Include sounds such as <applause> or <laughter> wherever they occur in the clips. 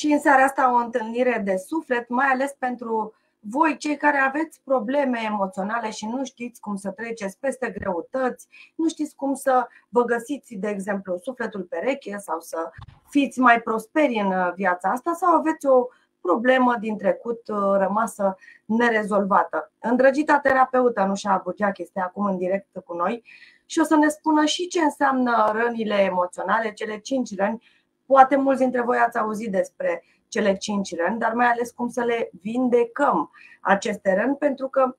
și în seara asta o întâlnire de suflet, mai ales pentru voi, cei care aveți probleme emoționale și nu știți cum să treceți peste greutăți, nu știți cum să vă găsiți, de exemplu, sufletul pereche sau să fiți mai prosperi în viața asta sau aveți o problemă din trecut uh, rămasă nerezolvată. Îndrăgita terapeută Anușa Bugeac este acum în direct cu noi și o să ne spună și ce înseamnă rănile emoționale, cele cinci răni. Poate mulți dintre voi ați auzit despre cele cinci răni, dar mai ales cum să le vindecăm aceste răni, pentru că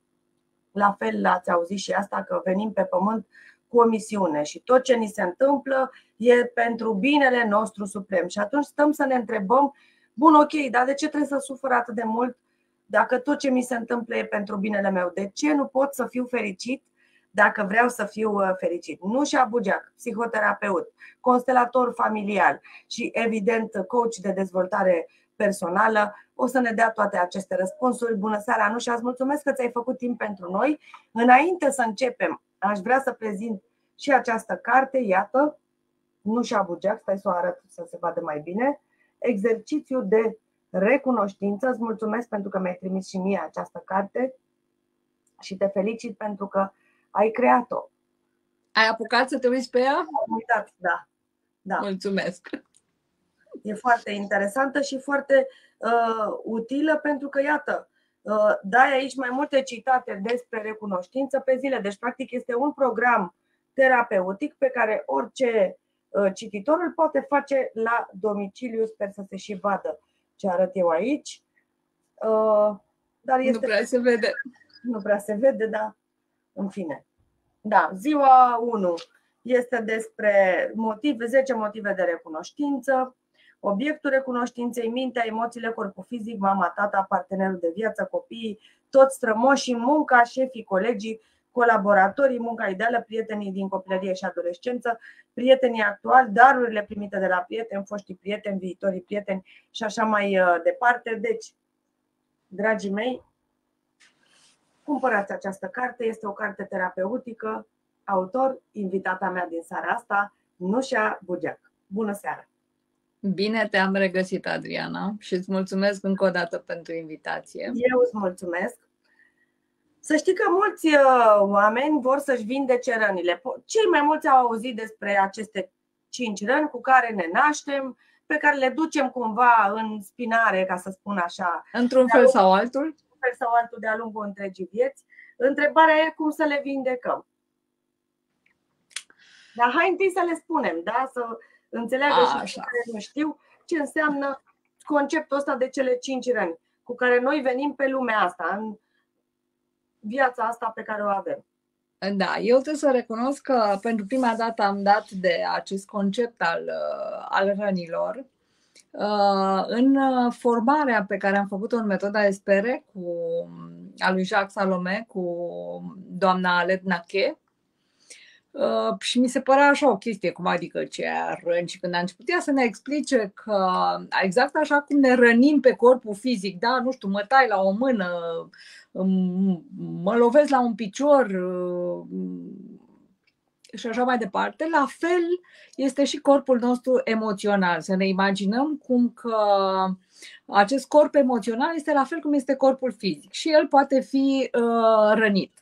la fel ați auzit și asta că venim pe pământ cu o misiune și tot ce ni se întâmplă e pentru binele nostru suprem. Și atunci stăm să ne întrebăm, bun, ok, dar de ce trebuie să sufăr atât de mult dacă tot ce mi se întâmplă e pentru binele meu? De ce nu pot să fiu fericit dacă vreau să fiu uh, fericit. Nu și Bugeac, psihoterapeut, constelator familial și, evident, coach de dezvoltare personală, o să ne dea toate aceste răspunsuri. Bună seara, Anu, și ați mulțumesc că ți-ai făcut timp pentru noi. Înainte să începem, aș vrea să prezint și această carte, iată, nu și Bugeac, stai să o arăt să se vadă mai bine. Exercițiu de recunoștință. Îți mulțumesc pentru că mi-ai trimis și mie această carte și te felicit pentru că ai creat-o. Ai apucat să te uiți pe ea? Am uitat, da. da. Mulțumesc. E foarte interesantă și foarte uh, utilă pentru că, iată, uh, dai aici mai multe citate despre recunoștință pe zile. Deci, practic, este un program terapeutic pe care orice uh, cititor îl poate face la domiciliu. Sper să se și vadă ce arăt eu aici. Uh, dar este nu prea se vede. Nu prea se vede, dar în fine. Da, ziua 1 este despre motive, 10 motive de recunoștință, obiectul recunoștinței, mintea, emoțiile, corpul fizic, mama, tata, partenerul de viață, copiii, toți strămoșii, munca, șefii, colegii, colaboratorii, munca ideală, prietenii din copilărie și adolescență, prietenii actuali, darurile primite de la prieteni, foștii prieteni, viitorii prieteni și așa mai uh, departe. Deci, dragii mei, cumpărați această carte. Este o carte terapeutică, autor, invitata mea din seara asta, Nușa Bugeac. Bună seara! Bine te-am regăsit, Adriana, și îți mulțumesc încă o dată pentru invitație. Eu îți mulțumesc. Să știi că mulți uh, oameni vor să-și vindece rănile. Cei mai mulți au auzit despre aceste cinci răni cu care ne naștem, pe care le ducem cumva în spinare, ca să spun așa. Într-un fel sau altul? Fel sau altul de-a lungul întregii vieți. Întrebarea e cum să le vindecăm. Dar hai întâi să le spunem, da? să înțeleagă A, și care nu știu ce înseamnă conceptul ăsta de cele cinci răni cu care noi venim pe lumea asta, în viața asta pe care o avem. Da, eu trebuie să recunosc că pentru prima dată am dat de acest concept al, al rănilor Uh, în uh, formarea pe care am făcut-o în metoda Espere cu a lui Jacques Salome, cu doamna Alet Nache, Uh, și mi se părea așa o chestie, cum adică ce răni și când a început ea să ne explice că exact așa cum ne rănim pe corpul fizic, da, nu știu, mă tai la o mână, mă lovesc la un picior, uh, și așa mai departe. La fel este și corpul nostru emoțional. Să ne imaginăm cum că acest corp emoțional este la fel cum este corpul fizic și el poate fi uh, rănit.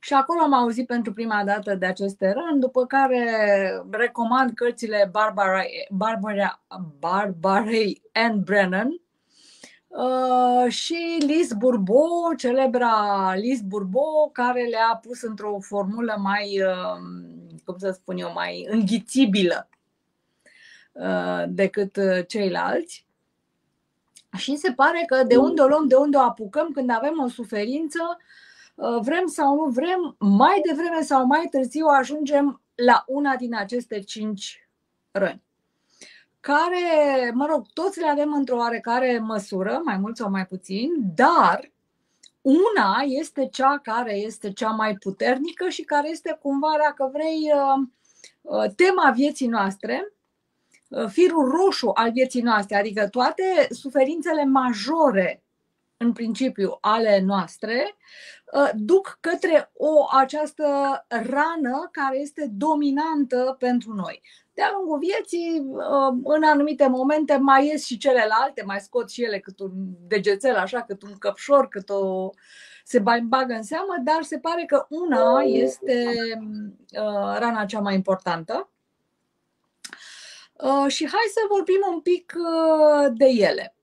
Și acolo am auzit pentru prima dată de aceste răni, după care recomand cărțile Barbara, Barbara, Barbarei Ann Brennan, Uh, și Liz Burbo, celebra Liz Burbo, care le-a pus într-o formulă mai, uh, cum să spun eu, mai înghițibilă uh, decât uh, ceilalți. Și se pare că de unde o luăm, de unde o apucăm când avem o suferință, uh, vrem sau nu vrem, mai devreme sau mai târziu ajungem la una din aceste cinci răni care, mă rog, toți le avem într-o oarecare măsură, mai mult sau mai puțin, dar una este cea care este cea mai puternică și care este cumva, dacă vrei, uh, uh, tema vieții noastre, uh, firul roșu al vieții noastre, adică toate suferințele majore în principiu, ale noastre, uh, duc către o această rană care este dominantă pentru noi. De-a lungul vieții, uh, în anumite momente, mai ies și celelalte, mai scot și ele cât un degețel, așa, cât un căpșor, cât o se bagă în seamă, dar se pare că una este uh, rana cea mai importantă. Uh, și hai să vorbim un pic uh, de ele.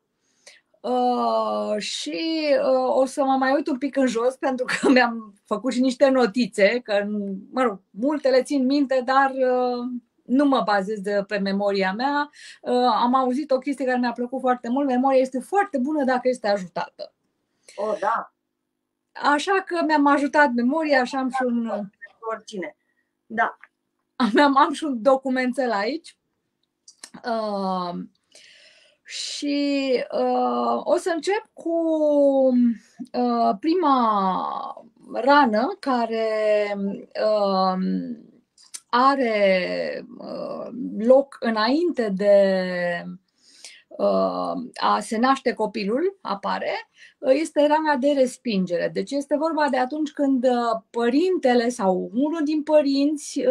Uh, și uh, o să mă mai uit un pic în jos <laughs> pentru că mi-am făcut și niște notițe, că, mă rog, multe le țin minte, dar uh, nu mă bazez de, pe memoria mea. Uh, am auzit o chestie care mi-a plăcut foarte mult. Memoria este foarte bună dacă este ajutată. Oh, da. Așa că mi-am ajutat memoria și am și un... Oricine. Da. <laughs> Am, am și un documentel aici. Uh, și uh, o să încep cu uh, prima rană care uh, are uh, loc înainte de uh, a se naște copilul, apare, uh, este rana de respingere. Deci este vorba de atunci când părintele sau unul din părinți,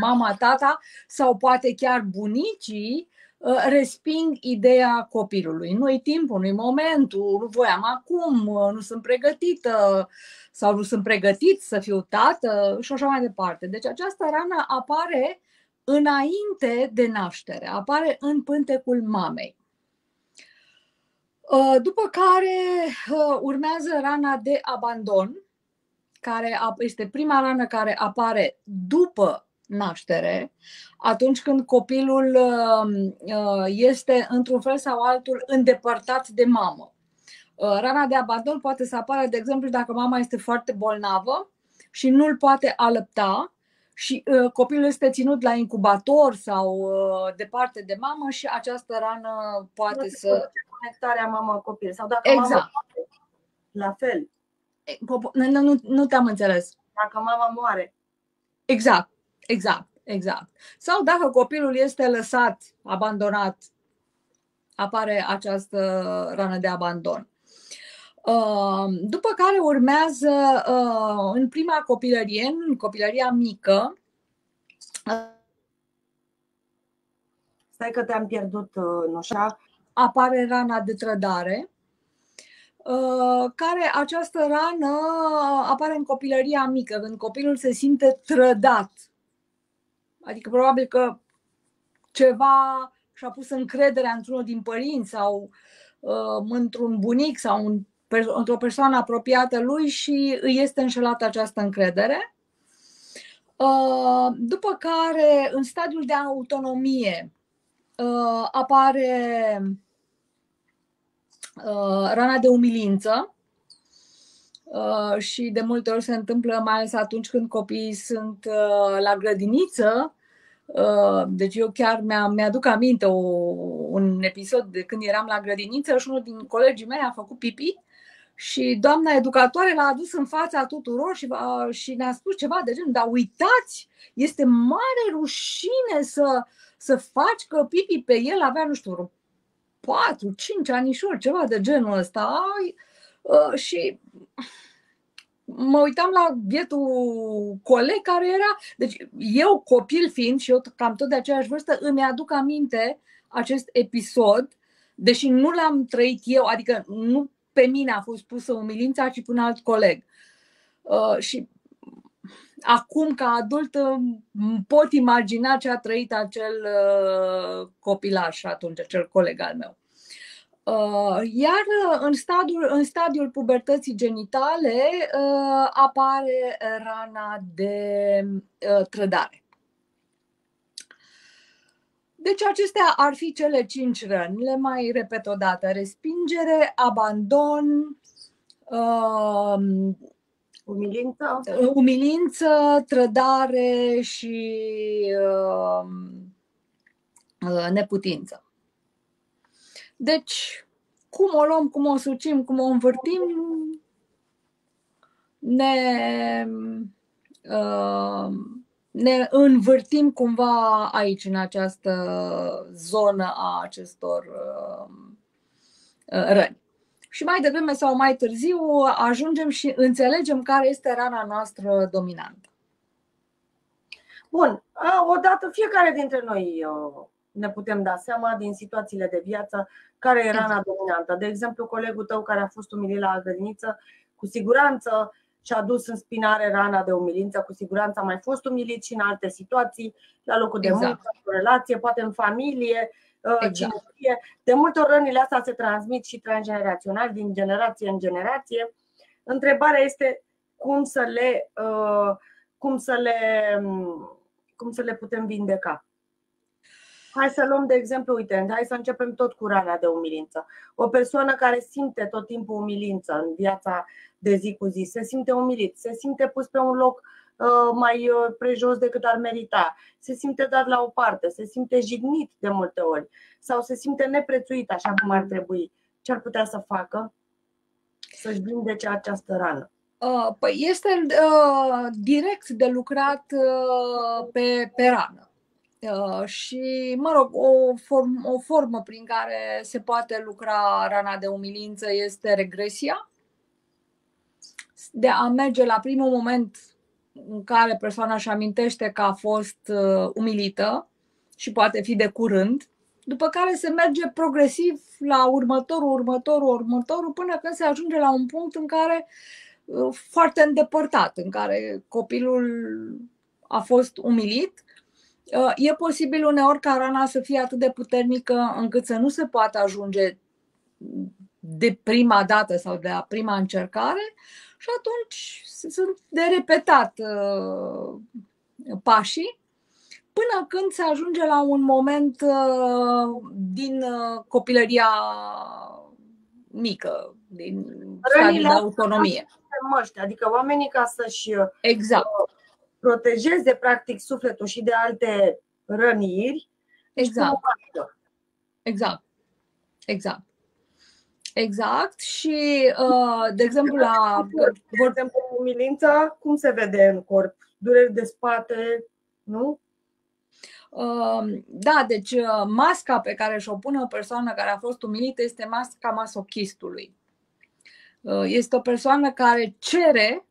mama, tata sau poate chiar bunicii Uh, resping ideea copilului. Nu-i timpul, nu-i momentul, nu voiam acum, uh, nu sunt pregătită sau nu sunt pregătit să fiu tată și așa mai departe. Deci această rană apare înainte de naștere, apare în pântecul mamei. Uh, după care urmează rana de abandon, care este prima rană care apare după naștere, atunci când copilul um, uh, este într-un fel sau altul îndepărtat de mamă. Uh, rana de abandon poate să apară, de exemplu, dacă mama este foarte bolnavă și nu îl poate alăpta și uh, copilul este ținut la incubator sau departe de mamă și această rană poate nu să. Conectarea mamă-copil sau dacă exact. mama la fel. Nu, nu, nu te-am înțeles. Dacă mama moare. Exact. Exact, exact. Sau dacă copilul este lăsat, abandonat, apare această rană de abandon. Uh, după care urmează uh, în prima copilărie, în copilăria mică. Stai că te-am pierdut, uh, nu așa? Apare rana de trădare, care această rană apare în copilăria mică, când copilul se simte trădat Adică probabil că ceva și-a pus încrederea într-unul din părinți sau uh, într-un bunic sau un, într-o persoană apropiată lui și îi este înșelată această încredere. Uh, după care, în stadiul de autonomie, uh, apare uh, rana de umilință, Uh, și de multe ori se întâmplă, mai ales atunci când copiii sunt uh, la grădiniță. Uh, deci eu chiar mi-aduc aminte o, un episod de când eram la grădiniță și unul din colegii mei a făcut pipi și doamna educatoare l-a adus în fața tuturor și, și ne-a spus ceva de genul, dar uitați, este mare rușine să, să faci că pipi pe el avea, nu știu, 4-5 anișori, ceva de genul ăsta. Uh, și mă uitam la bietul coleg care era, deci eu copil fiind și eu cam tot de aceeași vârstă, îmi aduc aminte acest episod, deși nu l-am trăit eu, adică nu pe mine a fost pusă umilința, ci pe un alt coleg. Uh, și acum, ca adult, pot imagina ce a trăit acel uh, copilaș atunci, acel coleg al meu. Uh, iar uh, în stadiul, în stadiul pubertății genitale uh, apare rana de trădare. Deci acestea ar fi cele cinci răni. Le mai repet o dată. Respingere, abandon, umilință, umilință trădare și neputință. Deci, cum o luăm, cum o sucim, cum o învârtim, ne, uh, ne învârtim cumva aici, în această zonă a acestor uh, uh, răni. și mai devreme sau mai târziu ajungem și înțelegem care este rana noastră dominantă. Bun, odată fiecare dintre noi ne putem da seama din situațiile de viață care e rana exact. dominantă. De exemplu, colegul tău care a fost umilit la grădiniță, cu siguranță și-a dus în spinare rana de umilință, cu siguranță a mai fost umilit și în alte situații, la locul de exact. muncă, în relație, poate în familie, uh, exact. cine știe. De multe ori rănile astea se transmit și transgenerațional, din generație în generație. Întrebarea este cum să le, uh, cum să le, cum să le putem vindeca. Hai să luăm de exemplu, uite, hai să începem tot cu rana de umilință. O persoană care simte tot timpul umilință în viața de zi cu zi, se simte umilit, se simte pus pe un loc uh, mai uh, prejos decât ar merita, se simte dat la o parte, se simte jignit de multe ori sau se simte neprețuit așa cum ar trebui. Ce ar putea să facă? Să-și vindece această rană. Uh, păi este uh, direct de lucrat uh, pe, pe rană. Uh, și, mă rog, o, form, o formă prin care se poate lucra rana de umilință este regresia. De a merge la primul moment în care persoana își amintește că a fost uh, umilită și poate fi de curând, după care se merge progresiv la următorul, următorul, următorul, până când se ajunge la un punct în care uh, foarte îndepărtat, în care copilul a fost umilit Uh, e posibil uneori ca rana să fie atât de puternică încât să nu se poată ajunge de prima dată sau de la prima încercare și atunci sunt de repetat uh, pașii până când se ajunge la un moment uh, din copilăria mică, din stadiul de autonomie. Măști, adică oamenii ca să-și exact protejeze practic sufletul și de alte răniri. Exact. Exact. Exact. Exact și, uh, de exemplu, la. De exemplu, umilința, cum se vede în corp? Dureri de spate, nu? Uh, da, deci uh, masca pe care și-o pune o persoană care a fost umilită este masca masochistului. Este o persoană care cere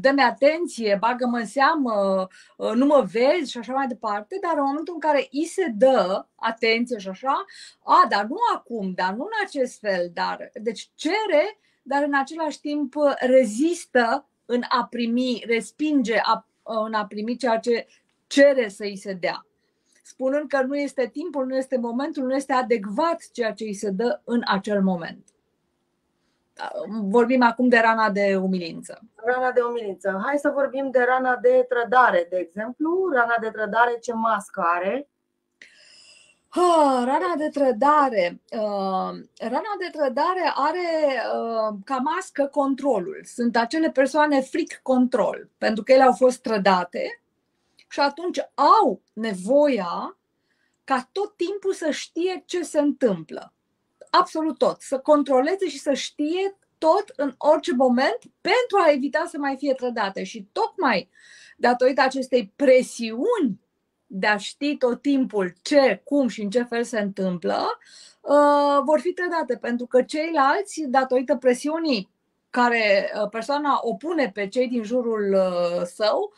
dă-mi atenție, bagă-mă în seamă, uh, nu mă vezi și așa mai departe, dar în momentul în care îi se dă atenție și așa, a, dar nu acum, dar nu în acest fel, dar, deci cere, dar în același timp rezistă în a primi, respinge a, în a primi ceea ce cere să îi se dea spunând că nu este timpul, nu este momentul, nu este adecvat ceea ce îi se dă în acel moment vorbim acum de rana de umilință. Rana de umilință. Hai să vorbim de rana de trădare, de exemplu. Rana de trădare ce mască are? Ah, rana de trădare. Uh, rana de trădare are uh, ca mască controlul. Sunt acele persoane fric control, pentru că ele au fost trădate și atunci au nevoia ca tot timpul să știe ce se întâmplă absolut tot, să controleze și să știe tot în orice moment pentru a evita să mai fie trădate. Și tocmai datorită acestei presiuni de a ști tot timpul ce, cum și în ce fel se întâmplă, uh, vor fi trădate, pentru că ceilalți, datorită presiunii care uh, persoana o pune pe cei din jurul uh, său,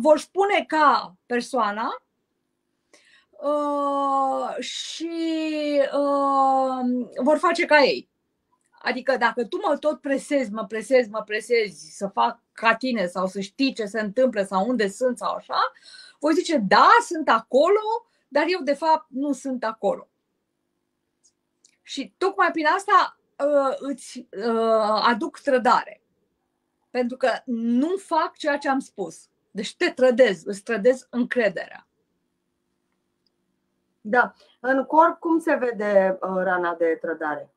vor spune ca persoana Uh, și uh, vor face ca ei. Adică dacă tu mă tot presezi, mă presezi, mă presezi să fac ca tine sau să știi ce se întâmplă sau unde sunt sau așa, voi zice, da, sunt acolo, dar eu de fapt nu sunt acolo. Și tocmai prin asta uh, îți uh, aduc trădare. Pentru că nu fac ceea ce am spus. Deci te trădez, îți trădez încrederea. Da. În corp cum se vede uh, rana de trădare?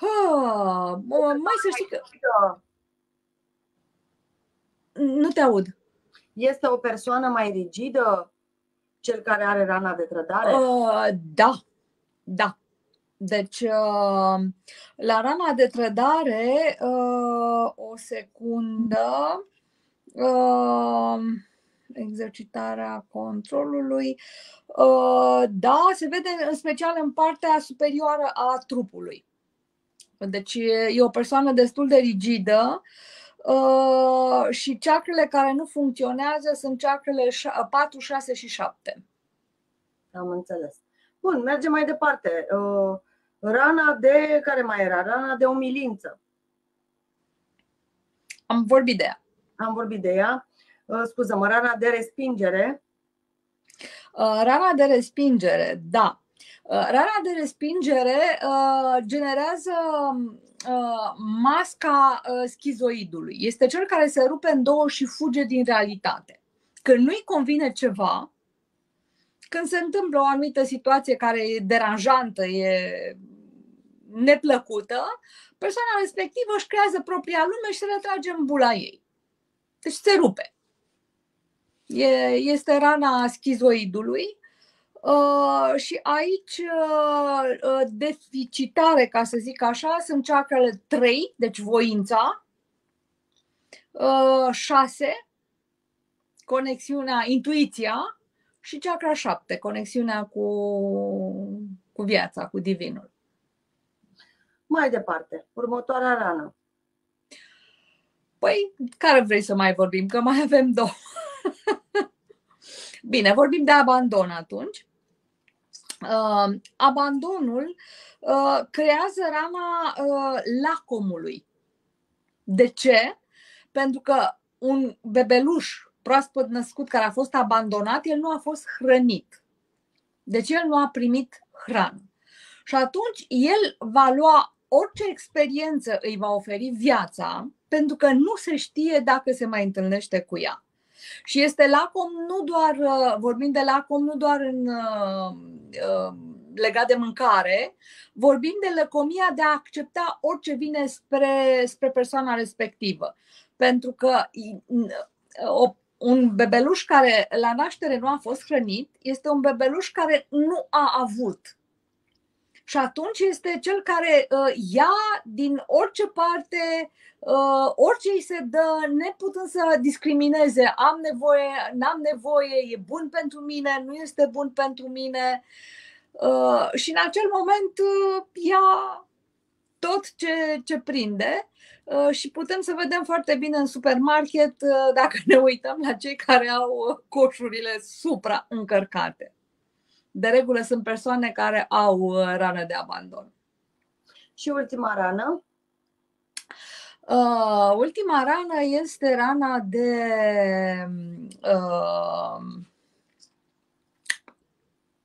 Ha, mai să știi că... Nu te aud. Este o persoană mai rigidă cel care are rana de trădare? Uh, da, da. Deci, uh, la rana de trădare, uh, o secundă. Uh, exercitarea controlului. Da, se vede în special în partea superioară a trupului. Deci e o persoană destul de rigidă și ceacrele care nu funcționează sunt ceacrele 4, 6 și 7. Am înțeles. Bun, mergem mai departe. Rana de, care mai era? Rana de umilință. Am vorbit de ea. Am vorbit de ea. Scuză-mă, rana de respingere. Rana de respingere, da. Rana de respingere generează masca schizoidului. Este cel care se rupe în două și fuge din realitate. Când nu-i convine ceva, când se întâmplă o anumită situație care e deranjantă, e neplăcută, persoana respectivă își creează propria lume și se retrage în bula ei. Deci se rupe. E, este rana schizoidului uh, și aici uh, uh, deficitare, ca să zic așa, sunt ceacrele 3, deci voința, 6, conexiunea, intuiția, și chakra 7, conexiunea cu, cu viața, cu divinul. Mai departe, următoarea rană. Păi, care vrei să mai vorbim? Că mai avem două. <laughs> Bine, vorbim de abandon atunci. Uh, abandonul uh, creează rana uh, lacomului. De ce? Pentru că un bebeluș proaspăt născut care a fost abandonat, el nu a fost hrănit. Deci el nu a primit hrană. Și atunci el va lua orice experiență îi va oferi viața, pentru că nu se știe dacă se mai întâlnește cu ea. Și este lacom nu doar, uh, vorbim de lacom nu doar în, uh, uh, legat de mâncare, vorbim de lăcomia de a accepta orice vine spre, spre persoana respectivă. Pentru că o un bebeluș care la naștere nu a fost hrănit este un bebeluș care nu a avut. Și atunci este cel care uh, ia din orice parte, uh, orice îi se dă, neputând să discrimineze, am nevoie, n-am nevoie, e bun pentru mine, nu este bun pentru mine. Uh, și în acel moment uh, ia tot ce, ce prinde Uh, și putem să vedem foarte bine în supermarket uh, dacă ne uităm la cei care au uh, coșurile supra-încărcate. De regulă sunt persoane care au rană de abandon. Și ultima rană? Uh, ultima rană este rana de uh,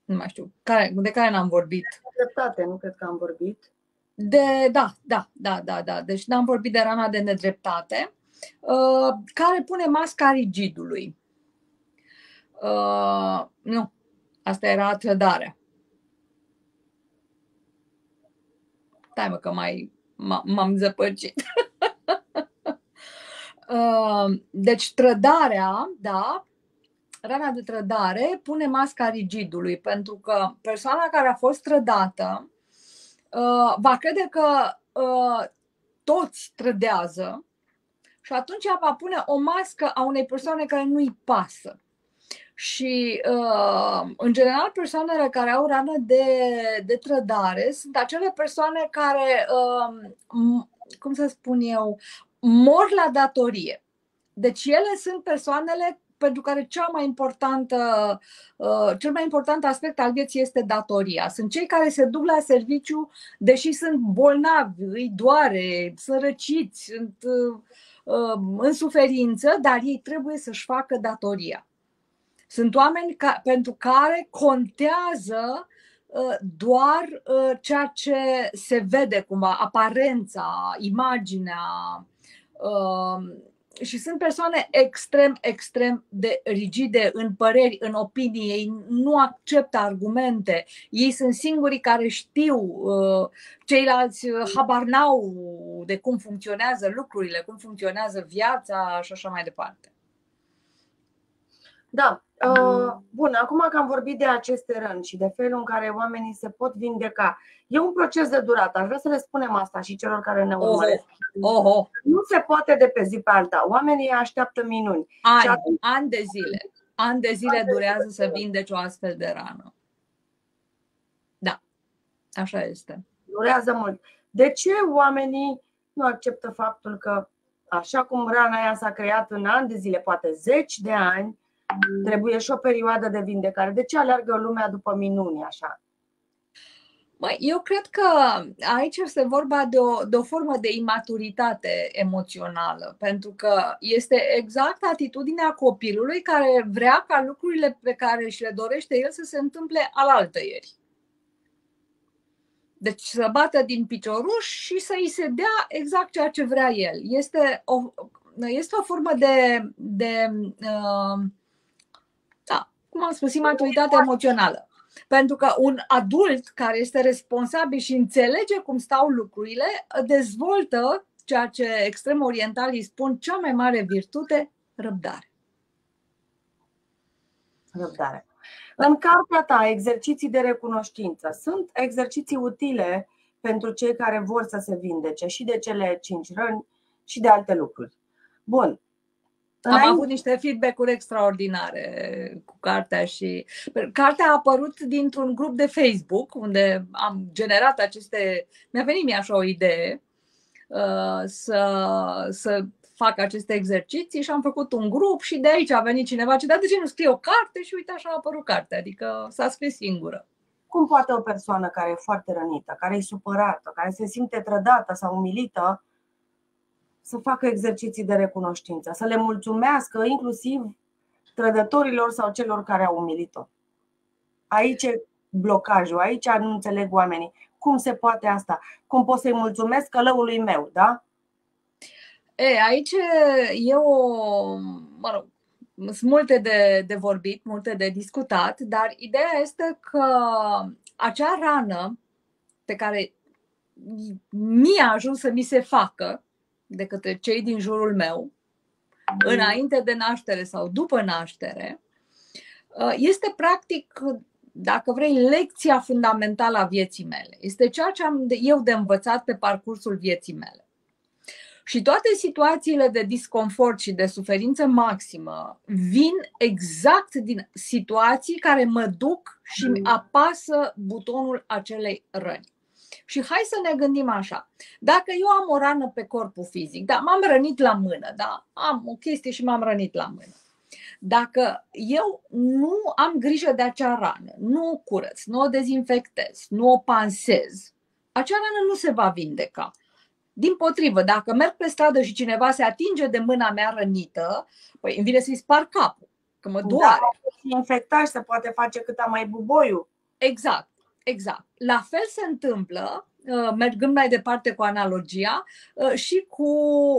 nu mai știu, care, de care n-am vorbit. Dreptate, nu cred că am vorbit. De, da, da, da, da, da. Deci n-am vorbit de rana de nedreptate, uh, care pune masca rigidului. Uh, nu, asta era trădarea. Stai mă că mai m-am zăpăcit. <laughs> uh, deci trădarea, da, rana de trădare pune masca rigidului, pentru că persoana care a fost trădată uh, va crede că uh, toți trădează și atunci va pune o mască a unei persoane care nu-i pasă. Și, uh, în general, persoanele care au rană de, de trădare sunt acele persoane care, uh, cum să spun eu, mor la datorie. Deci ele sunt persoanele pentru care cea mai importantă, uh, cel mai important aspect al vieții este datoria. Sunt cei care se duc la serviciu, deși sunt bolnavi, îi doare, sărăciți, sunt uh, uh, în suferință, dar ei trebuie să-și facă datoria. Sunt oameni ca, pentru care contează doar ceea ce se vede, cumva, aparența, imaginea, și sunt persoane extrem, extrem de rigide în păreri, în opinii, ei nu acceptă argumente, ei sunt singurii care știu, uh, ceilalți uh, habar n-au de cum funcționează lucrurile, cum funcționează viața și așa mai departe. Da, Uh, bun, acum că am vorbit de aceste răni și de felul în care oamenii se pot vindeca, e un proces de durată. Aș vrea să le spunem asta și celor care ne urmăresc. Oh, oh. Nu se poate de pe zi pe alta. Oamenii așteaptă minuni. Ani, atunci... ani de zile. Ani de zile durează să vindeci o astfel de rană. Da, așa este. Durează mult. De ce oamenii nu acceptă faptul că, așa cum rana aia s-a creat în ani de zile, poate zeci de ani, Trebuie și o perioadă de vindecare. De ce alergă lumea după minuni așa? Măi, eu cred că aici este vorba de o, de o formă de imaturitate emoțională, pentru că este exact atitudinea copilului care vrea ca lucrurile pe care și le dorește el să se întâmple al ieri. Deci să bată din picioruș și să îi se dea exact ceea ce vrea el. Este o, este o formă de, de uh, cum am spus, imaturitate emoțională. Pentru că un adult care este responsabil și înțelege cum stau lucrurile, dezvoltă ceea ce extrem orientalii spun cea mai mare virtute, răbdare. Răbdare. În cartea ta, exerciții de recunoștință, sunt exerciții utile pentru cei care vor să se vindece și de cele cinci răni și de alte lucruri. Bun, am avut niște feedback-uri extraordinare cu cartea și cartea a apărut dintr-un grup de Facebook unde am generat aceste, mi-a venit mie așa o idee uh, să, să fac aceste exerciții și am făcut un grup și de aici a venit cineva ce, dar de ce nu scrie o carte și uite așa a apărut cartea, adică s-a scris singură. Cum poate o persoană care e foarte rănită, care e supărată, care se simte trădată sau umilită, să facă exerciții de recunoștință, să le mulțumească inclusiv trădătorilor sau celor care au umilit-o. Aici e blocajul, aici nu înțeleg oamenii. Cum se poate asta? Cum pot să-i mulțumesc călăului meu, da? E, aici e o, mă rog, sunt multe de, de vorbit, multe de discutat, dar ideea este că acea rană pe care mi-a ajuns să mi se facă, de către cei din jurul meu, înainte de naștere sau după naștere, uh, este practic, dacă vrei, lecția fundamentală a vieții mele. Este ceea ce am eu de învățat pe parcursul vieții mele. Și toate situațiile de disconfort și de suferință maximă vin exact din situații care mă duc și apasă butonul acelei răni. Și hai să ne gândim așa. Dacă eu am o rană pe corpul fizic, da, m-am rănit la mână, da, am o chestie și m-am rănit la mână. Dacă eu nu am grijă de acea rană, nu o curăț, nu o dezinfectez, nu o pansez, acea rană nu se va vindeca. Din potrivă, dacă merg pe stradă și cineva se atinge de mâna mea rănită, păi îmi vine să-i spar capul, că mă da, doare. Da, infecta și se poate face cât am mai buboiul. Exact. Exact. La fel se întâmplă, uh, mergând mai departe cu analogia, uh, și cu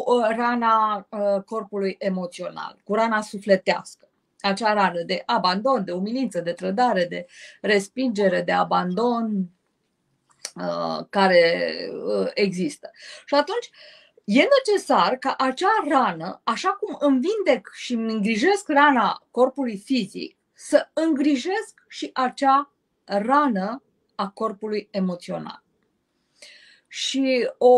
uh, rana corpului emoțional, cu rana sufletească. Acea rană de abandon, de umilință, de trădare, de respingere, de abandon care există. Și atunci, e necesar ca acea rană, așa cum îmi vindec și îmi îngrijesc rana corpului fizic, să îngrijesc și acea rană a corpului emoțional. Și o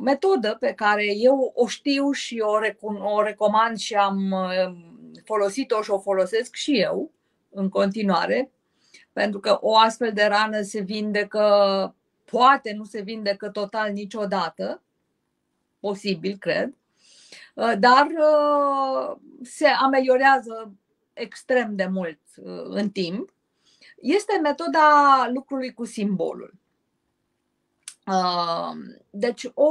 metodă pe care eu o știu și o, recun- o recomand și am uh, folosit-o și o folosesc și eu în continuare, pentru că o astfel de rană se vindecă, poate nu se vindecă total niciodată, posibil, cred, uh, dar uh, se ameliorează extrem de mult în timp este metoda lucrului cu simbolul. Deci, o,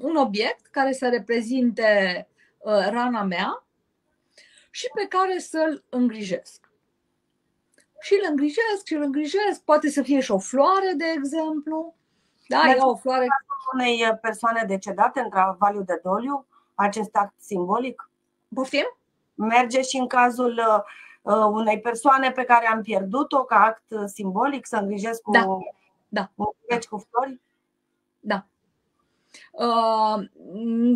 un obiect care să reprezinte rana mea și pe care să-l îngrijesc. Și îl îngrijesc și îl îngrijesc. Poate să fie și o floare, de exemplu. Da, e o floare. unei persoane decedate în travaliu de doliu, acest act simbolic? Poftim? Merge și în cazul Uh, unei persoane pe care am pierdut-o ca act simbolic, să îngrijesc cu, da. Da. cu cu flori? Da. Uh,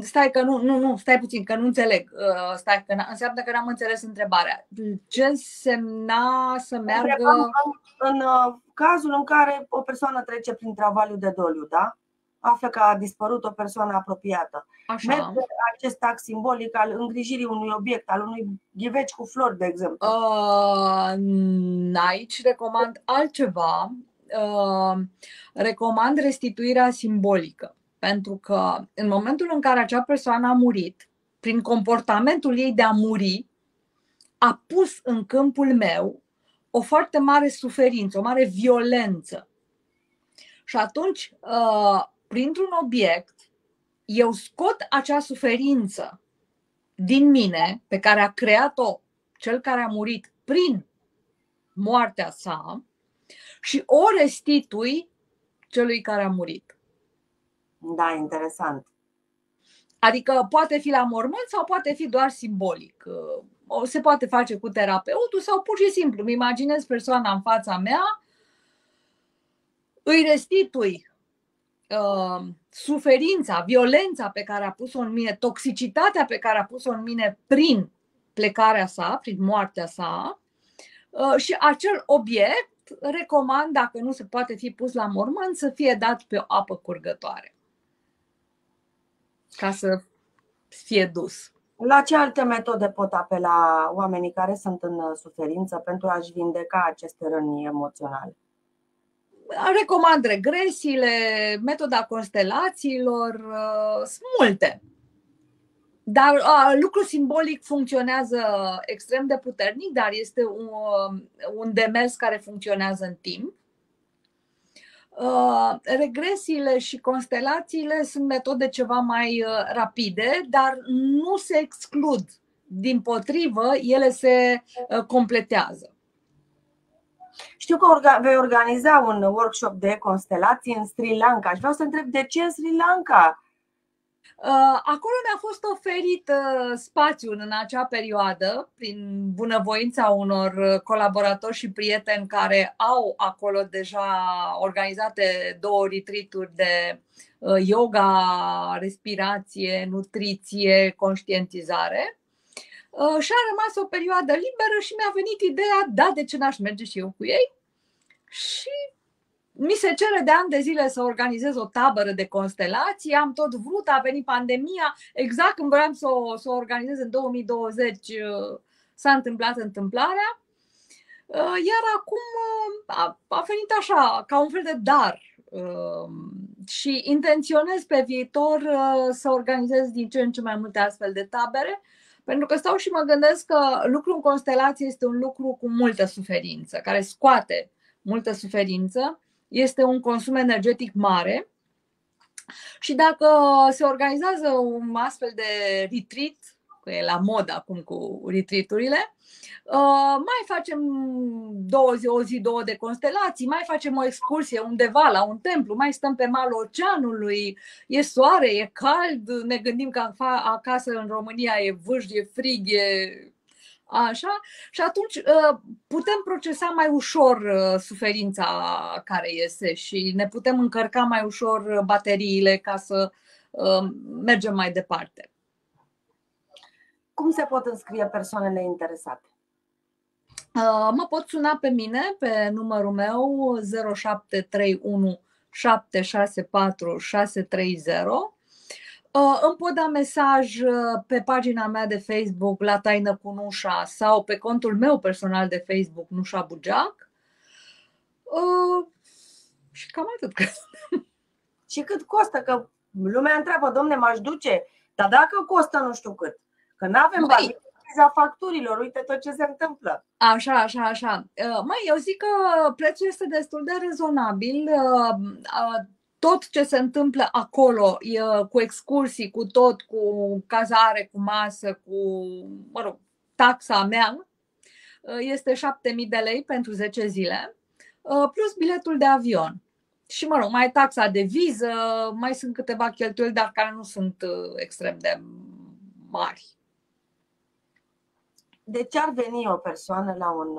stai că nu, nu, nu, stai puțin, că nu înțeleg. Uh, stai că înseamnă că n-am înțeles întrebarea. Ce însemna să meargă... În, în uh, cazul în care o persoană trece prin travaliu de doliu, da? Află că a dispărut o persoană apropiată. Așa. Merge acest act simbolic al îngrijirii unui obiect, al unui ghiveci cu flori, de exemplu. Uh, aici recomand altceva. Uh, recomand restituirea simbolică. Pentru că în momentul în care acea persoană a murit, prin comportamentul ei de a muri, a pus în câmpul meu o foarte mare suferință, o mare violență. Și atunci, uh, printr-un obiect, eu scot acea suferință din mine, pe care a creat-o cel care a murit prin moartea sa, și o restitui celui care a murit. Da, interesant. Adică poate fi la mormânt sau poate fi doar simbolic. O se poate face cu terapeutul sau pur și simplu îmi imaginez persoana în fața mea, îi restitui uh, suferința, violența pe care a pus-o în mine, toxicitatea pe care a pus-o în mine prin plecarea sa, prin moartea sa uh, și acel obiect recomand, dacă nu se poate fi pus la mormânt, să fie dat pe o apă curgătoare ca să fie dus. La ce alte metode pot apela oamenii care sunt în suferință pentru a-și vindeca aceste răni emoționale? Recomand regresiile, metoda constelațiilor, uh, sunt multe. Dar uh, lucrul simbolic funcționează extrem de puternic, dar este un, un demers care funcționează în timp. Uh, regresiile și constelațiile sunt metode ceva mai uh, rapide, dar nu se exclud. Din potrivă, ele se uh, completează. Știu că orga- vei organiza un workshop de constelații în Sri Lanka și vreau să întreb de ce în Sri Lanka? Uh, acolo mi-a fost oferit uh, spațiu în acea perioadă, prin bunăvoința unor uh, colaboratori și prieteni care au acolo deja organizate două retreat de yoga, respirație, nutriție, conștientizare. Și a rămas o perioadă liberă și mi-a venit ideea, da, de ce n-aș merge și eu cu ei? Și mi se cere de ani de zile să organizez o tabără de constelații, am tot vrut, a venit pandemia, exact când vreau să o, să o organizez în 2020 uh, s-a întâmplat întâmplarea, uh, iar acum uh, a, a venit așa, ca un fel de dar. Și intenționez pe viitor să organizez din ce în ce mai multe astfel de tabere, pentru că stau și mă gândesc că lucrul în constelație este un lucru cu multă suferință, care scoate multă suferință. Este un consum energetic mare. Și dacă se organizează un astfel de retreat, că e la mod acum cu retreaturile, uh, mai facem două zi, o zi, două de constelații, mai facem o excursie undeva la un templu, mai stăm pe malul oceanului, e soare, e cald, ne gândim că acasă în România e vârș, e frig, e Așa? Și atunci uh, putem procesa mai ușor uh, suferința care iese și ne putem încărca mai ușor uh, bateriile ca să mergem mai departe. Cum se pot înscrie persoanele interesate? Mă pot suna pe mine pe numărul meu 0731 764 630 Uh, îmi pot da mesaj uh, pe pagina mea de Facebook la Taină cu Nușa sau pe contul meu personal de Facebook Nușa Bugeac. Uh, și cam atât. Și cât costă? Că lumea întreabă, domne, m-aș duce, dar dacă costă nu știu cât, că nu avem bani, criza facturilor, uite tot ce se întâmplă. Așa, așa, așa. Mai, eu zic că prețul este destul de rezonabil tot ce se întâmplă acolo, cu excursii, cu tot, cu cazare, cu masă, cu, mă rog, taxa mea, este 7000 de lei pentru 10 zile, plus biletul de avion. Și, mă rog, mai taxa de viză, mai sunt câteva cheltuieli, dar care nu sunt extrem de mari. De ce ar veni o persoană la un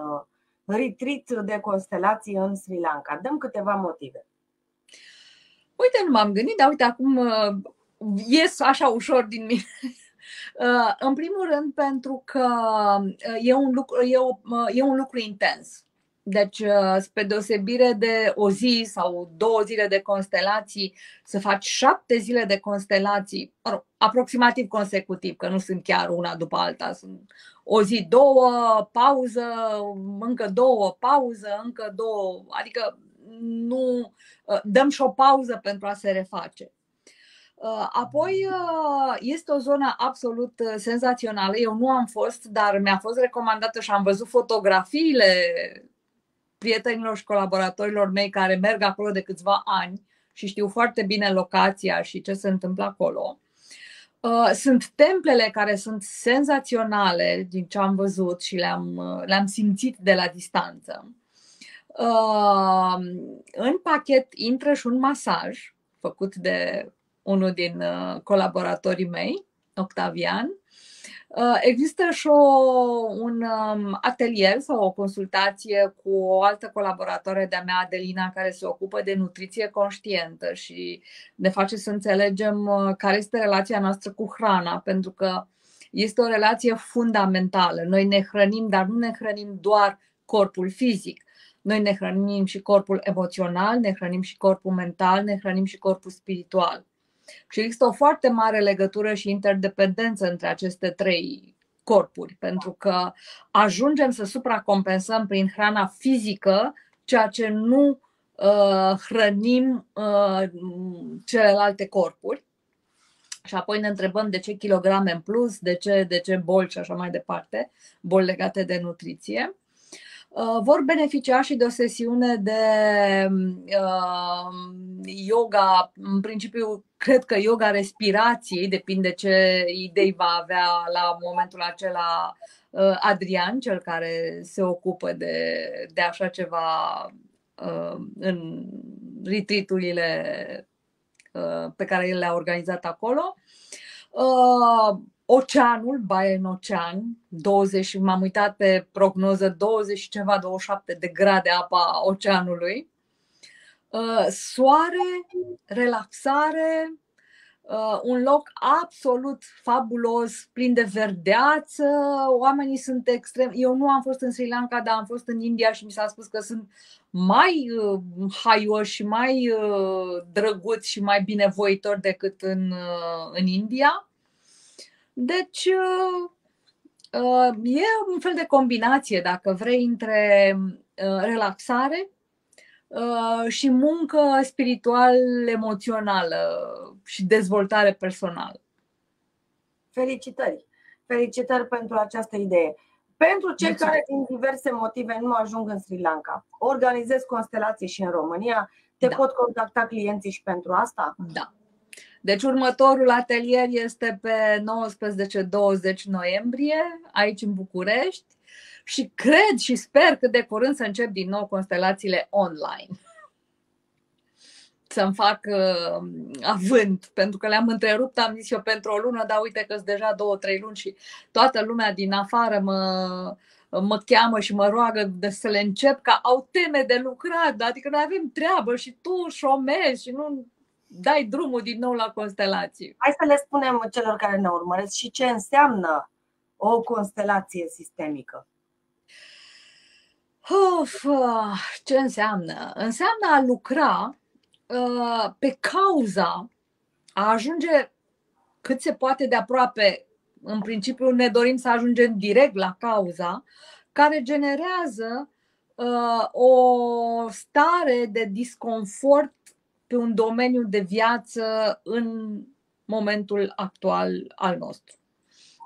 retreat de constelații în Sri Lanka? Dăm câteva motive. Uite, nu m-am gândit, dar uite, acum uh, ies așa ușor din mine. <laughs> Uh, în primul rând, pentru că uh, e un lucru, e, o, uh, e un lucru intens. Deci, spre deosebire de o zi sau două zile de constelații, să faci șapte zile de constelații, aproximativ consecutiv, că nu sunt chiar una după alta, sunt o zi, două, pauză, încă două, pauză, încă două, adică nu dăm și o pauză pentru a se reface. Uh, apoi uh, este o zonă absolut uh, senzațională. Eu nu am fost, dar mi-a fost recomandată și am văzut fotografiile prietenilor și colaboratorilor mei care merg acolo de câțiva ani și știu foarte bine locația și ce se întâmplă acolo. Sunt templele care sunt senzaționale din ce am văzut și le-am, le-am simțit de la distanță. În pachet intră și un masaj făcut de unul din uh, colaboratorii mei, Octavian. Uh, există și o, un um, atelier sau o consultație cu o altă colaboratoare de-a mea, Adelina, care se ocupă de nutriție conștientă și ne face să înțelegem uh, care este relația noastră cu hrana, pentru că este o relație fundamentală. Noi ne hrănim, dar nu ne hrănim doar corpul fizic. Noi ne hrănim și corpul emoțional, ne hrănim și corpul mental, ne hrănim și corpul spiritual. Și există o foarte mare legătură și interdependență între aceste trei corpuri, pentru că ajungem să supracompensăm prin hrana fizică ceea ce nu uh, hrănim uh, celelalte corpuri. Și apoi ne întrebăm de ce kilograme în plus, de ce, de ce boli și așa mai departe, boli legate de nutriție. Uh, vor beneficia și de o sesiune de uh, yoga, în principiu cred că yoga respirației, depinde ce idei va avea la momentul acela uh, Adrian, cel care se ocupă de, de așa ceva în retriturile pe care el le-a organizat acolo oceanul, baie în ocean, 20, m-am uitat pe prognoză, 20 și ceva, 27 de grade apa oceanului, uh, soare, relaxare, uh, un loc absolut fabulos, plin de verdeață, oamenii sunt extrem. Eu nu am fost în Sri Lanka, dar am fost în India și mi s-a spus că sunt mai uh, haioși și mai uh, drăguți și mai binevoitori decât în, uh, în India. Deci, uh, uh, e un fel de combinație, dacă vrei, între uh, relaxare și muncă spiritual-emoțională și dezvoltare personală. Felicitări! Felicitări pentru această idee. Pentru cei Mulțumesc. care din diverse motive nu ajung în Sri Lanka, organizez constelații și în România, te da. pot contacta clienții și pentru asta? Da, deci următorul atelier este pe 19-20 noiembrie, aici în București și cred și sper că de curând să încep din nou constelațiile online. Să-mi fac uh, avânt, pentru că le-am întrerupt, am zis eu pentru o lună, dar uite că sunt deja două, trei luni și toată lumea din afară mă, mă cheamă și mă roagă de să le încep, că au teme de lucrat, adică noi avem treabă și tu șomezi și nu dai drumul din nou la constelații. Hai să le spunem celor care ne urmăresc și ce înseamnă o constelație sistemică. Uf, ce înseamnă? Înseamnă a lucra uh, pe cauza, a ajunge cât se poate de aproape, în principiu ne dorim să ajungem direct la cauza, care generează uh, o stare de disconfort pe un domeniu de viață în momentul actual al nostru.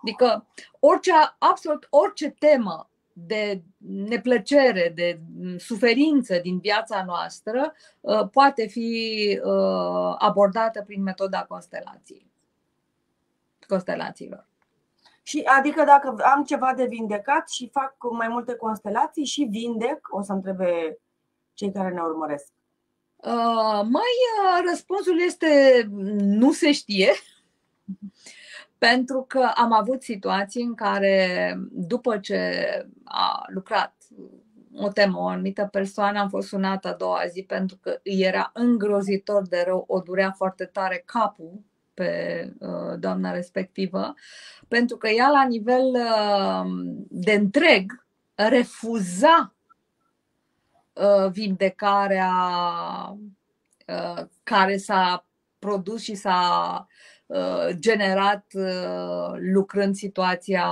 Adică orice, absolut orice temă de neplăcere, de suferință din viața noastră uh, poate fi uh, abordată prin metoda constelației. Constelațiilor. Și adică dacă am ceva de vindecat și fac mai multe constelații și vindec, o să întrebe cei care ne urmăresc. Uh, mai uh, răspunsul este nu se știe, <laughs> pentru că am avut situații în care, după ce a lucrat o temă, o anumită persoană, am fost sunată a doua zi pentru că îi era îngrozitor de rău, o durea foarte tare capul pe uh, doamna respectivă, pentru că ea la nivel uh, de întreg refuza uh, vindecarea uh, care s-a produs și s-a uh, generat uh, lucrând situația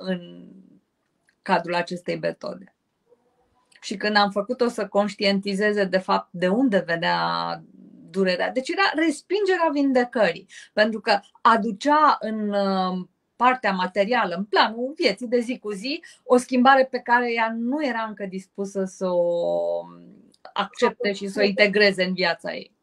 în cadrul acestei metode. Și când am făcut-o să conștientizeze de fapt de unde venea durerea, deci era respingerea vindecării, pentru că aducea în uh, partea materială, în planul vieții de zi cu zi, o schimbare pe care ea nu era încă dispusă să o accepte și să o integreze în viața ei.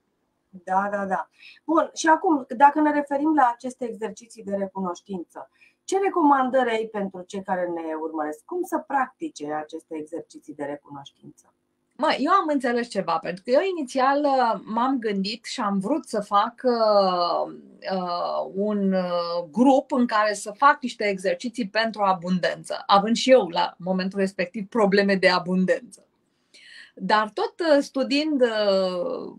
Da, da, da. Bun, și acum, dacă ne referim la aceste exerciții de recunoștință, ce recomandări ai pentru cei care ne urmăresc? Cum să practice aceste exerciții de recunoștință? Mă, eu am înțeles ceva, pentru că eu inițial uh, m-am gândit și am vrut să fac uh, uh, un uh, grup în care să fac niște exerciții pentru abundență, având și eu la momentul respectiv probleme de abundență. Dar tot uh, studiind uh,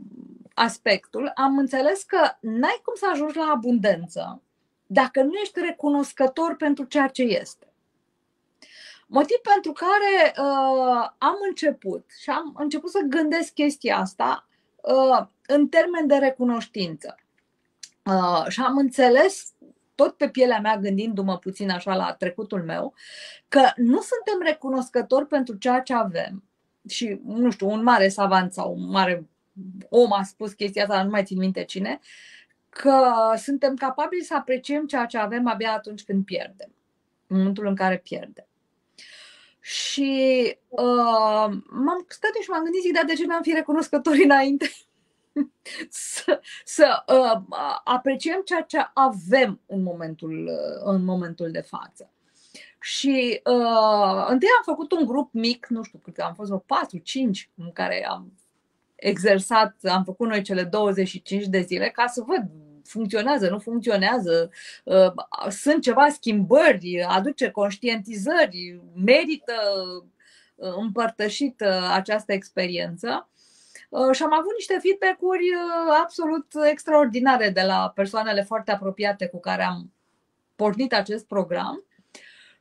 aspectul, am înțeles că n-ai cum să ajungi la abundență dacă nu ești recunoscător pentru ceea ce este. Motiv pentru care uh, am început și am început să gândesc chestia asta uh, în termen de recunoștință. Uh, și am înțeles tot pe pielea mea, gândindu-mă puțin așa la trecutul meu, că nu suntem recunoscători pentru ceea ce avem. Și, nu știu, un mare savant sau un mare om a spus chestia asta, nu mai țin minte cine, că suntem capabili să apreciem ceea ce avem abia atunci când pierdem, în momentul în care pierdem. Și uh, m-am stat și m-am gândit, zic, dar de ce n-am fi recunoscători înainte? <laughs> să să uh, apreciem ceea ce avem în momentul, uh, în momentul de față. Și uh, întâi am făcut un grup mic, nu știu cât, am fost vreo 4-5 în care am exersat, am făcut noi cele 25 de zile ca să văd funcționează, nu funcționează, uh, sunt ceva schimbări, aduce conștientizări, merită uh, împărtășită această experiență. Uh, și am avut niște feedback-uri absolut extraordinare de la persoanele foarte apropiate cu care am pornit acest program.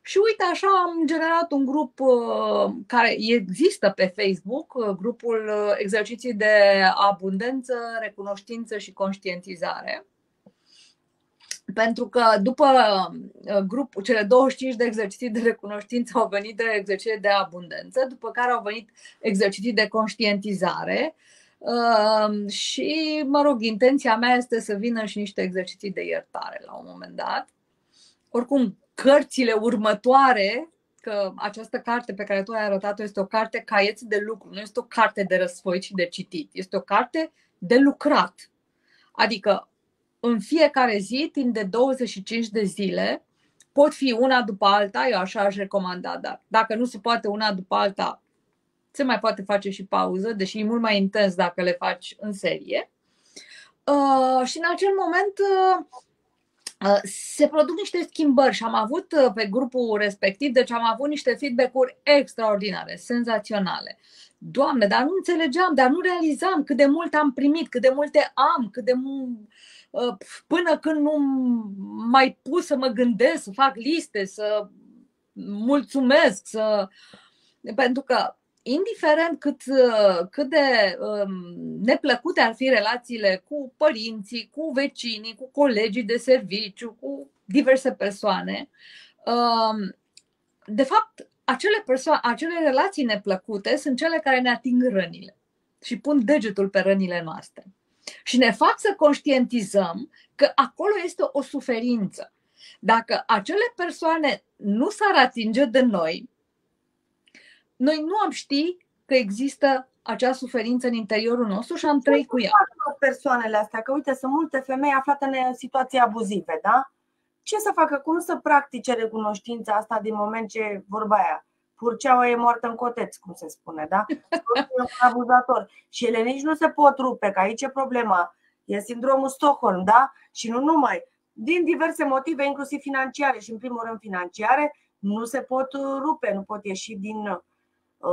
Și uite, așa am generat un grup uh, care există pe Facebook, uh, grupul uh, Exerciții de Abundență, Recunoștință și Conștientizare. Pentru că după grup, cele 25 de exerciții de recunoștință au venit de exerciții de abundență, după care au venit exerciții de conștientizare și, mă rog, intenția mea este să vină și niște exerciții de iertare la un moment dat. Oricum, cărțile următoare, că această carte pe care tu ai arătat-o este o carte caieți de lucru, nu este o carte de răsfoit și de citit, este o carte de lucrat. Adică în fiecare zi, timp de 25 de zile, pot fi una după alta, eu așa aș recomanda, dar dacă nu se poate una după alta, se mai poate face și pauză, deși e mult mai intens dacă le faci în serie. Uh, și în acel moment uh, Uh, se produc niște schimbări și am avut uh, pe grupul respectiv, deci am avut niște feedback-uri extraordinare, senzaționale. Doamne, dar nu înțelegeam, dar nu realizam cât de mult am primit, cât de multe am, cât de mult, uh, până când nu mai pus să mă gândesc, să fac liste, să mulțumesc, să... pentru că indiferent cât, uh, cât de um, neplăcute ar fi relațiile cu părinții, cu vecinii, cu colegii de serviciu, cu diverse persoane, um, de fapt, acele, perso- acele relații neplăcute sunt cele care ne ating rănile și pun degetul pe rănile noastre. Și ne fac să conștientizăm că acolo este o suferință. Dacă acele persoane nu s-ar atinge de noi, noi nu am ști că există acea suferință în interiorul nostru și am trăit cu ea. Persoanele astea, că uite, sunt multe femei aflate în situații abuzive, da? Ce să facă? Cum să practice recunoștința asta din moment ce vorba aia? Purceaua e moartă în coteț, cum se spune, da? un abuzator. Și ele nici nu se pot rupe, că aici e problema. E sindromul Stockholm, da? Și nu numai. Din diverse motive, inclusiv financiare și în primul rând financiare, nu se pot rupe, nu pot ieși din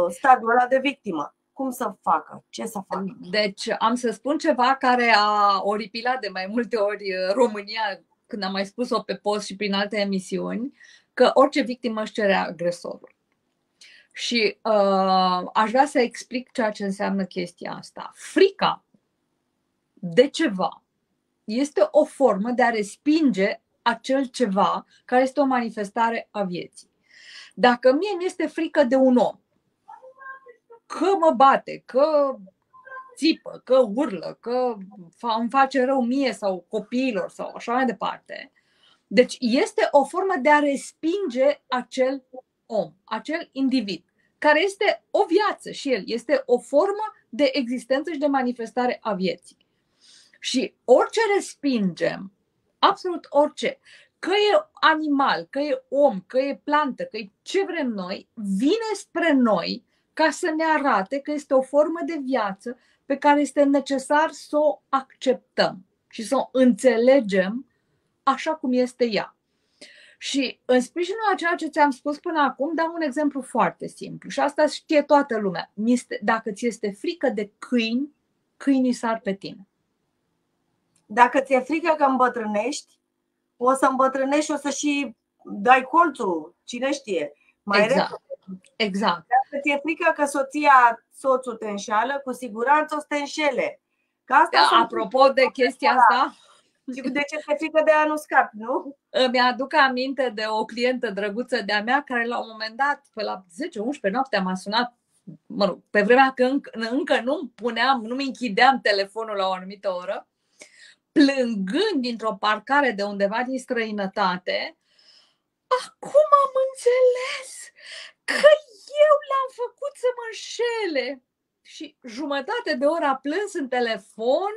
stadiul ăla de victimă. Cum să facă? Ce să facă? Deci am să spun ceva care a oripilat de mai multe ori România când am mai spus-o pe post și prin alte emisiuni, că orice victimă își cere agresorul. Și uh, aș vrea să explic ceea ce înseamnă chestia asta. Frica de ceva este o formă de a respinge acel ceva care este o manifestare a vieții. Dacă mie mi este frică de un om, că mă bate, că țipă, că urlă, că îmi face rău mie sau copiilor sau așa mai departe. Deci este o formă de a respinge acel om, acel individ, care este o viață și el este o formă de existență și de manifestare a vieții. Și orice respingem, absolut orice, că e animal, că e om, că e plantă, că e ce vrem noi, vine spre noi ca să ne arate că este o formă de viață pe care este necesar să o acceptăm și să o înțelegem așa cum este ea. Și în sprijinul a ceea ce ți-am spus până acum, dau un exemplu foarte simplu și asta știe toată lumea. Dacă ți este frică de câini, câinii sar pe tine. Dacă ți-e frică că îmbătrânești, o să îmbătrânești și o să și dai colțul, cine știe, mai exact. repede. Exact. Dacă ți-e frică că soția, soțul te înșală, cu siguranță o să te înșele. Că asta da, apropo de chestia asta, și de ce te frică de a nu scapi, nu? Îmi aduc aminte de o clientă drăguță de-a mea care la un moment dat, pe la 10-11 noaptea, m-a sunat mă rog, pe vremea când încă, încă nu puneam, nu mi închideam telefonul la o anumită oră, plângând dintr-o parcare de undeva din străinătate, acum am înțeles că eu l-am făcut să mă înșele. Și jumătate de oră a plâns în telefon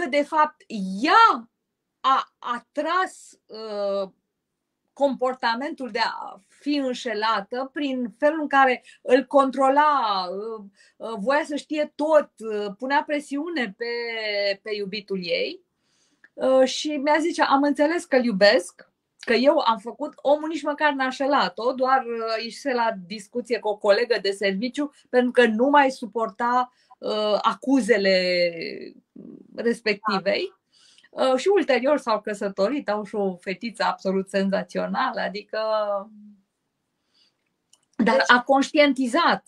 că de fapt ea a atras uh, comportamentul de a fi înșelată prin felul în care îl controla, uh, uh, voia să știe tot, uh, punea presiune pe, pe iubitul ei și mi-a zis, am înțeles că îl iubesc, că eu am făcut, omul nici măcar n-a șelat-o, doar ieșise la discuție cu o colegă de serviciu pentru că nu mai suporta uh, acuzele respectivei. Uh, și ulterior s-au căsătorit, au și o fetiță absolut senzațională, adică. Dar a conștientizat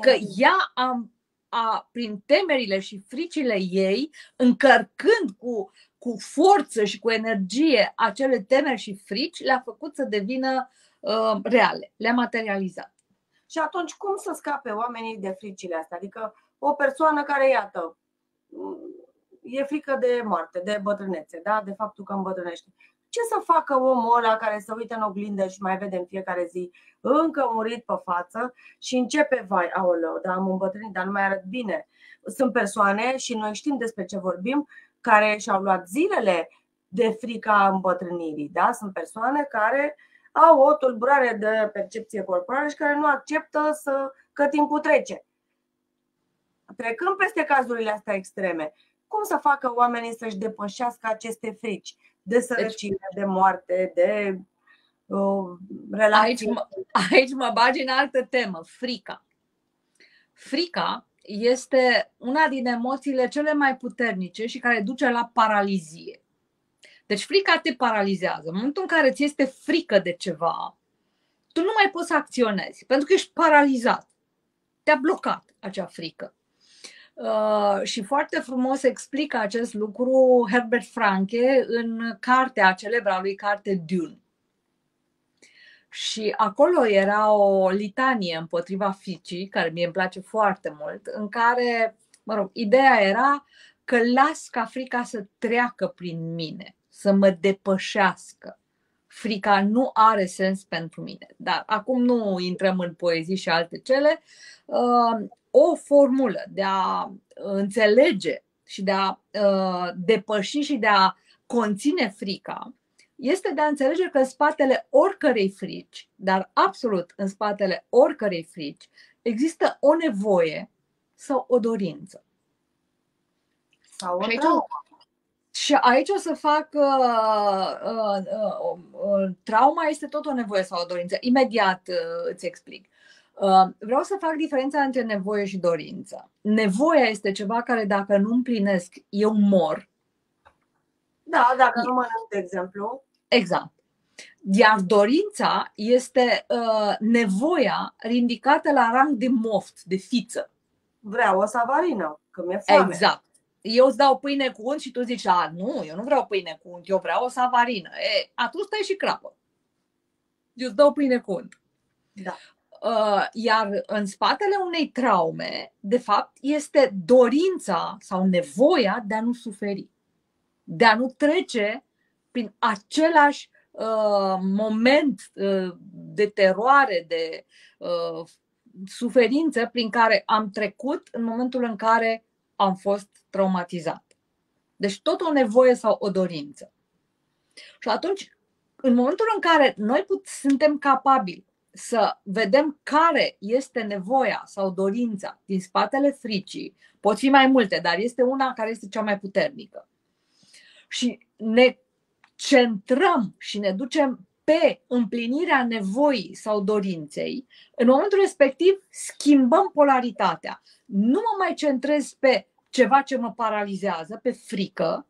că ea a, a, prin temerile și fricile ei, încărcând cu, cu forță și cu energie acele temeri și frici, le-a făcut să devină uh, reale, le-a materializat. Și atunci cum să scape oamenii de fricile astea? Adică o persoană care, iată, e frică de moarte, de bătrânețe, da? de faptul că îmbătrânește. Ce să facă omul ăla care se uită în oglindă și mai vede în fiecare zi încă murit pe față și începe, vai, aoleu, da, am îmbătrânit, dar nu mai arăt bine. Sunt persoane și noi știm despre ce vorbim, care și-au luat zilele de frica îmbătrânirii. Da? Sunt persoane care au o tulburare de percepție corporală și care nu acceptă să, că timpul trece. Trecând peste cazurile astea extreme, cum să facă oamenii să-și depășească aceste frici de sărăcie, deci, de moarte, de uh, relații? Aici mă, aici mă bagi în altă temă, frica. Frica este una din emoțiile cele mai puternice și care duce la paralizie. Deci frica te paralizează. În momentul în care ți este frică de ceva, tu nu mai poți să acționezi, pentru că ești paralizat. Te-a blocat acea frică. Uh, și foarte frumos explică acest lucru Herbert Franke în cartea celebră a lui carte Dune. Și acolo era o litanie împotriva ficii, care mie îmi place foarte mult, în care, mă rog, ideea era că las ca frica să treacă prin mine, să mă depășească. Frica nu are sens pentru mine. Dar acum nu intrăm în poezii și alte cele. Uh, o formulă de a înțelege și de a uh, depăși și de a conține frica este de a înțelege că în spatele oricărei frici, dar absolut în spatele oricărei frici, există o nevoie sau o dorință. Sau o și, aici, și aici o să fac uh, uh, uh, uh, trauma este tot o nevoie sau o dorință. Imediat uh, îți explic. Uh, vreau să fac diferența între nevoie și dorință. Nevoia este ceva care dacă nu împlinesc, eu mor. Da, dacă nu mănânc, de exemplu. Exact. Iar dorința este uh, nevoia ridicată la rang de moft, de fiță. Vreau o savarină, că mi-e foame. Exact. Eu îți dau pâine cu unt și tu zici, a, nu, eu nu vreau pâine cu unt, eu vreau o savarină. E, atunci stai și crapă. Eu îți dau pâine cu unt. Da. Uh, iar în spatele unei traume, de fapt, este dorința sau nevoia de a nu suferi, de a nu trece prin același uh, moment uh, de teroare, de uh, suferință prin care am trecut în momentul în care am fost traumatizat. Deci tot o nevoie sau o dorință. Și atunci, în momentul în care noi put, suntem capabili să vedem care este nevoia sau dorința din spatele fricii, pot fi mai multe, dar este una care este cea mai puternică. Și ne centrăm și ne ducem pe împlinirea nevoii sau dorinței, în momentul respectiv schimbăm polaritatea. Nu mă mai centrez pe ceva ce mă paralizează, pe frică,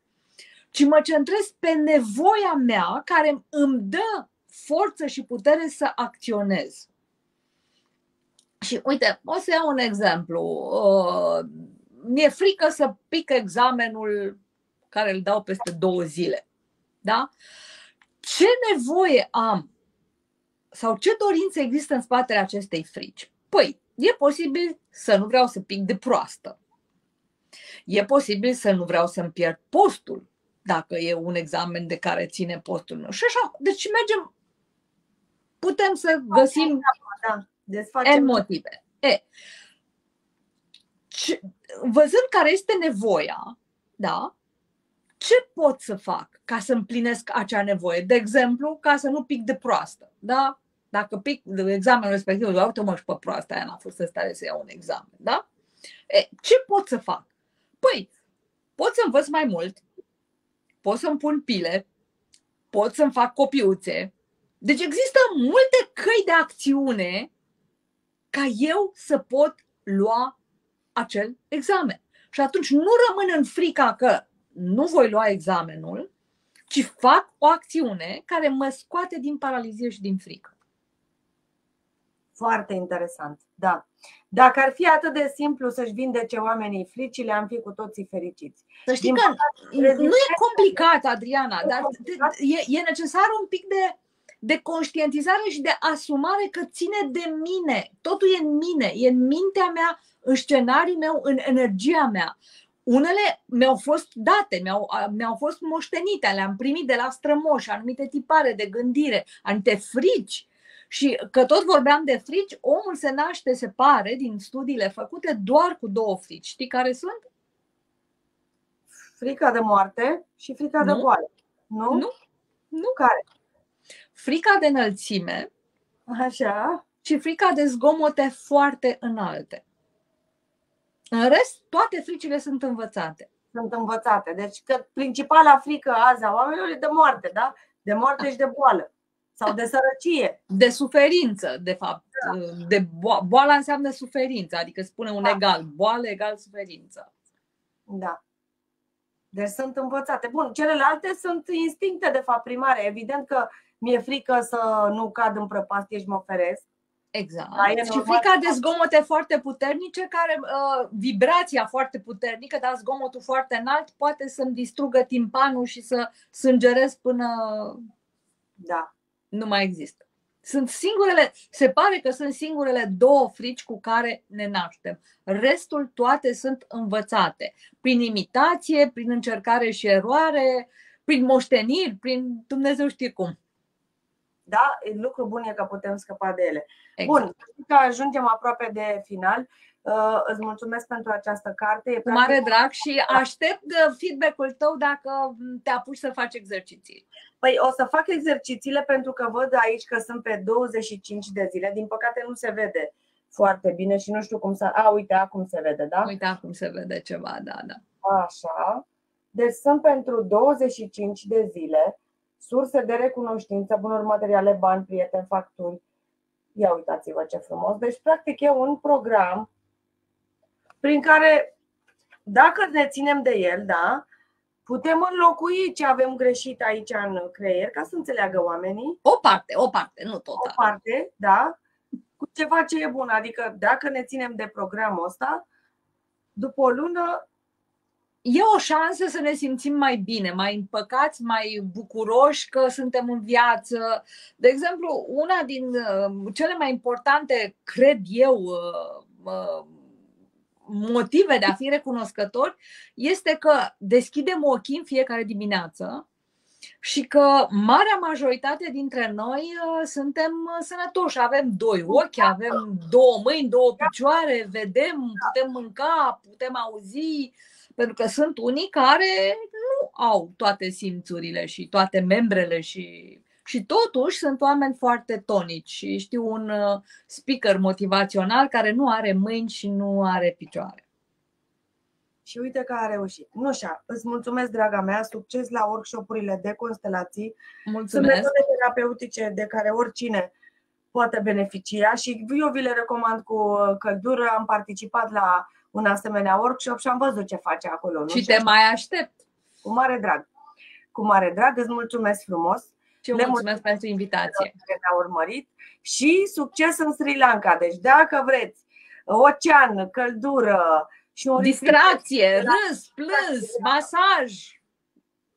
ci mă centrez pe nevoia mea care îmi dă forță și putere să acționez. Și uite, o să iau un exemplu. Uh, mi-e frică să pic examenul care îl dau peste două zile. Da? Ce nevoie am sau ce dorință există în spatele acestei frici? Păi, e posibil să nu vreau să pic de proastă. E posibil să nu vreau să-mi pierd postul, dacă e un examen de care ține postul meu. Și așa, deci mergem, putem să găsim da, desfacem motive. E, ce, văzând care este nevoia, da, ce pot să fac ca să împlinesc acea nevoie? De exemplu, ca să nu pic de proastă, da? Dacă pic de examenul respectiv, uite mă și pe proastă, aia n-a fost în stare să iau un examen, da? E, ce pot să fac? Păi, pot să învăț mai mult, pot să-mi pun pile, pot să-mi fac copiuțe. Deci există multe căi de acțiune ca eu să pot lua acel examen. Și atunci nu rămân în frica că nu voi lua examenul, ci fac o acțiune care mă scoate din paralizie și din frică. Foarte interesant, da. Dacă ar fi atât de simplu să-și vindece oamenii fricile, am fi cu toții fericiți. Să știi că nu e complicat, Adriana, dar e, e necesar un pic de, de conștientizare și de asumare că ține de mine. Totul e în mine, e în mintea mea, în scenariul meu, în energia mea. Unele mi-au fost date, mi-au, mi-au fost moștenite, le-am primit de la strămoși, anumite tipare de gândire, anumite frici și că tot vorbeam de frici, omul se naște, se pare, din studiile făcute, doar cu două frici. Știi care sunt? Frica de moarte și frica nu. de boală. Nu? Nu. Nu. Care? Frica de înălțime Așa. și frica de zgomote foarte înalte. În rest, toate fricile sunt învățate. Sunt învățate. Deci că principala frică azi a oamenilor e de moarte, da? De moarte și de boală. Sau de sărăcie. De suferință, de fapt. Da. De bo- boala înseamnă suferință, adică spune un da. egal. Boală egal suferință. Da. Deci sunt învățate. Bun, celelalte sunt instincte, de fapt, primare. Evident că mi-e frică să nu cad în prăpastie și mă feresc. Exact. Da, și frica de zgomote foarte puternice, care uh, vibrația foarte puternică, dar zgomotul foarte înalt, poate să-mi distrugă timpanul și să sângerez până da nu mai există. Sunt singurele, se pare că sunt singurele două frici cu care ne naștem. Restul toate sunt învățate. Prin imitație, prin încercare și eroare, prin moșteniri, prin Dumnezeu știe cum. Da, lucru bun e că putem scăpa de ele. Exact. Bun, că ajungem aproape de final. Uh, îți mulțumesc pentru această carte. Cu mare drag și aștept uh, feedback-ul tău dacă te apuci să faci exerciții. Păi o să fac exercițiile pentru că văd aici că sunt pe 25 de zile. Din păcate nu se vede foarte bine și nu știu cum să... A, uite, acum se vede, da? Uite, acum se vede ceva, da, da. Așa. Deci sunt pentru 25 de zile surse de recunoștință, bunuri materiale, bani, prieteni, facturi, Ia uitați-vă ce frumos. Deci, practic, e un program prin care, dacă ne ținem de el, da, putem înlocui ce avem greșit aici în creier, ca să înțeleagă oamenii. O parte, o parte, nu tot. O parte, da, cu ceva ce e bun. Adică, dacă ne ținem de programul ăsta, după o lună e o șansă să ne simțim mai bine, mai împăcați, mai bucuroși că suntem în viață. De exemplu, una din uh, cele mai importante, cred eu, uh, uh, motive de a fi recunoscători este că deschidem ochii în fiecare dimineață și că marea majoritate dintre noi suntem sănătoși. Avem doi ochi, avem două mâini, două picioare, vedem, putem mânca, putem auzi, pentru că sunt unii care nu au toate simțurile și toate membrele și și totuși sunt oameni foarte tonici și știu un uh, speaker motivațional care nu are mâini și nu are picioare. Și uite că a reușit. Nu așa, îți mulțumesc, draga mea, succes la workshopurile de constelații. Mulțumesc. Sunt metode terapeutice de care oricine poate beneficia și eu vi le recomand cu căldură. Am participat la un asemenea workshop și am văzut ce face acolo. Nu? Și te mai aștept. Cu mare drag. Cu mare drag, îți mulțumesc frumos. Și eu mulțumesc, mulțumesc pentru invitație. Care ne-a urmărit și succes în Sri Lanka. Deci dacă vreți ocean, căldură și o distracție, râs, plâns, masaj,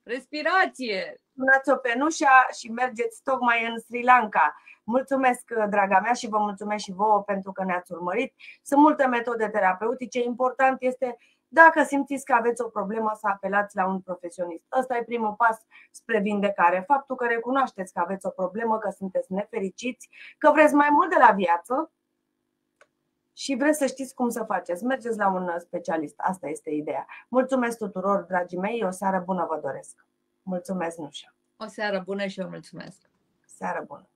respirație. Sunați-o pe Nușa și mergeți tocmai în Sri Lanka. Mulțumesc, draga mea, și vă mulțumesc și vouă pentru că ne-ați urmărit. Sunt multe metode terapeutice. Important este dacă simțiți că aveți o problemă, să apelați la un profesionist. Ăsta e primul pas spre vindecare. Faptul că recunoașteți că aveți o problemă, că sunteți nefericiți, că vreți mai mult de la viață și vreți să știți cum să faceți. Mergeți la un specialist. Asta este ideea. Mulțumesc tuturor, dragii mei. O seară bună vă doresc. Mulțumesc, Nușa. O seară bună și eu mulțumesc. Seară bună.